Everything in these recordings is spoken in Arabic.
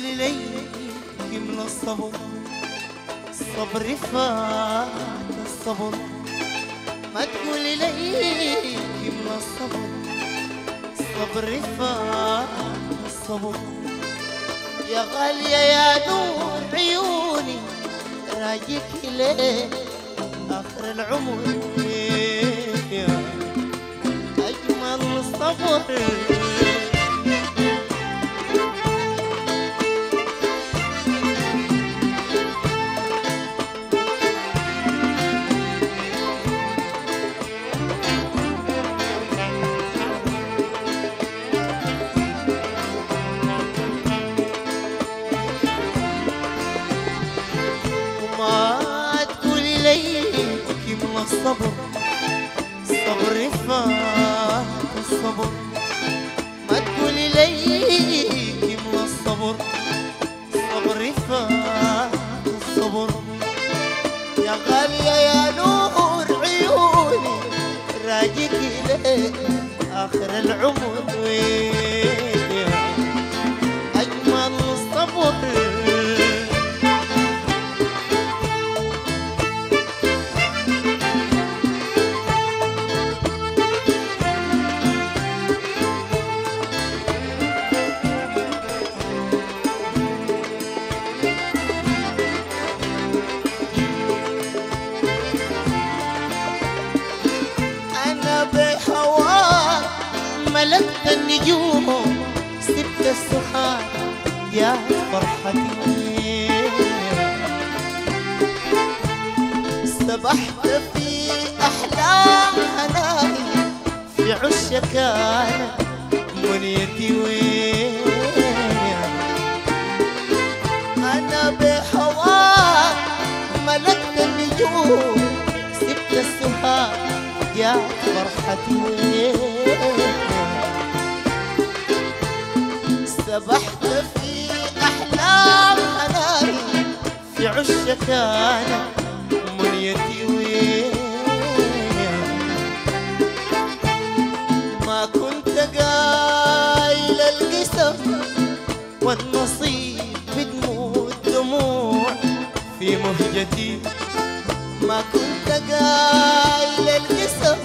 تقولي لي يملى الصبر. الصبر فات الصبر. ما تقولي لي يملى الصبر. الصبر فات الصبر. يا غالية يا نور عيوني راجيك ليه آخر العمر؟ أجمل صبر الصبر الصبر فات الصبر. ما تقولي لي يملى الصبر الصبر فات الصبر. يا غالية يا نور عيوني راجيك ليه آخر العمر. ملكت النجوم سبت السحاب يا فرحتي. سبحت في أحلام هناي في عشك أنا منيتي وين؟ أنا بهواك ملكت النجوم سبت السحاب يا فرحتي. وين سبحت في أحلام هناي في عشك أنا منيتي وين ما كنت قايل القسم والنصيب بدموع الدموع في مهجتي ما كنت قايل القسم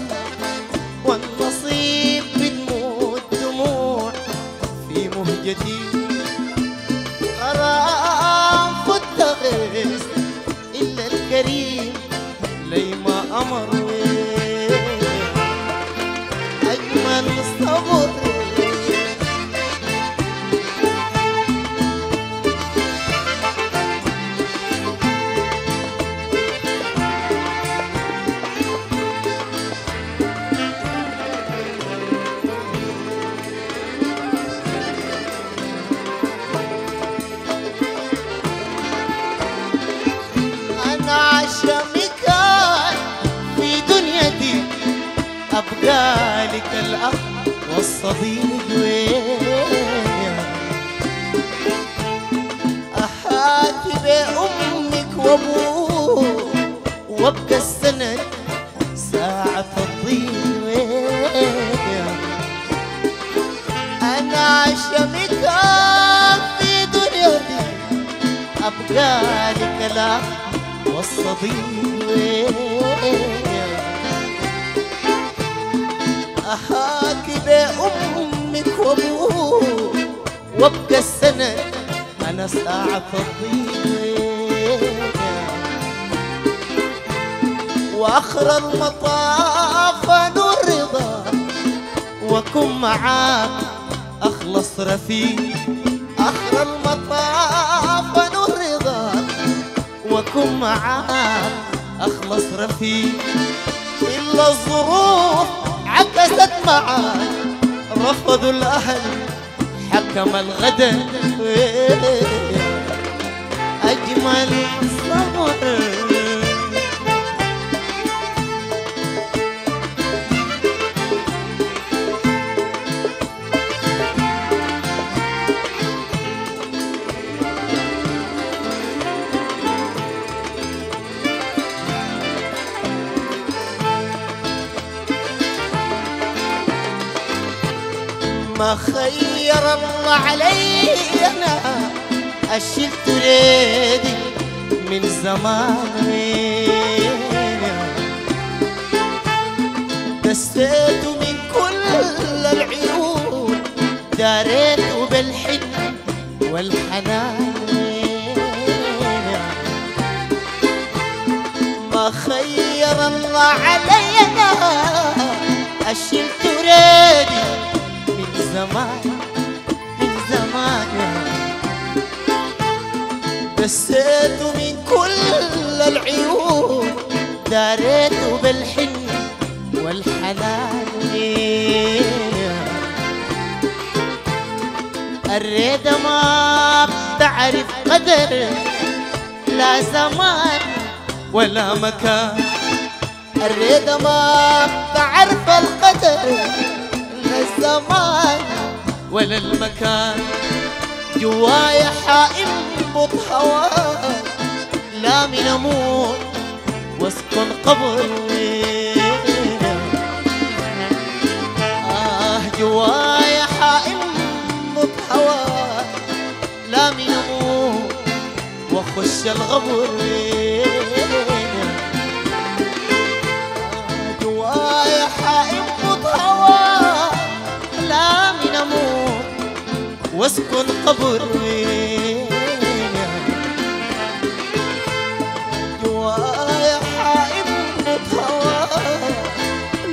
والصديق وين أحاتي بأمك وأبوك وأبقى السند. ساعة الضيق وين أنا عشمي كان في دنيتي أبقى لك الأخ والصديق. أحاكي بأمك وأبوك وأبقى السند أنا ساعة الضيق. وآخر المطاف نور رضا وكن معاك أخلص رفيق. آخر المطاف نور رضاك وكن معاك أخلص رفيق. إلا الظروف معاك رفضوا الأهل حكم الغدر أجمل صبر ما خير الله علي أنا. أشلت ريدي من زمان. دسيت من كل العيون داريت بالحن والحنان. ما خير الله علينا أشلت ريدي من زمان من زمان دسيت من كل العيون داريت بالحن والحنان. الريدة ما بتعرف قدر لا زمان ولا مكان. الريدة ما بتعرف القدر لا الزمان ولا المكان جوايا حائم بط هواك لا من أموت واسكن قبر. آه جوايا حائم بط هواك لا من أموت واخش الغبر. واسكن قبر جوايا حائم هوا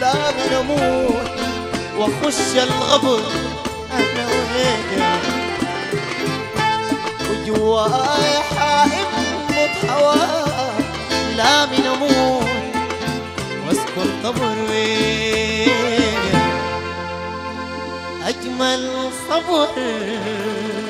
لا واخش الغبر أنا وين وجوايا حائم هوا لا من وين أجمل صبر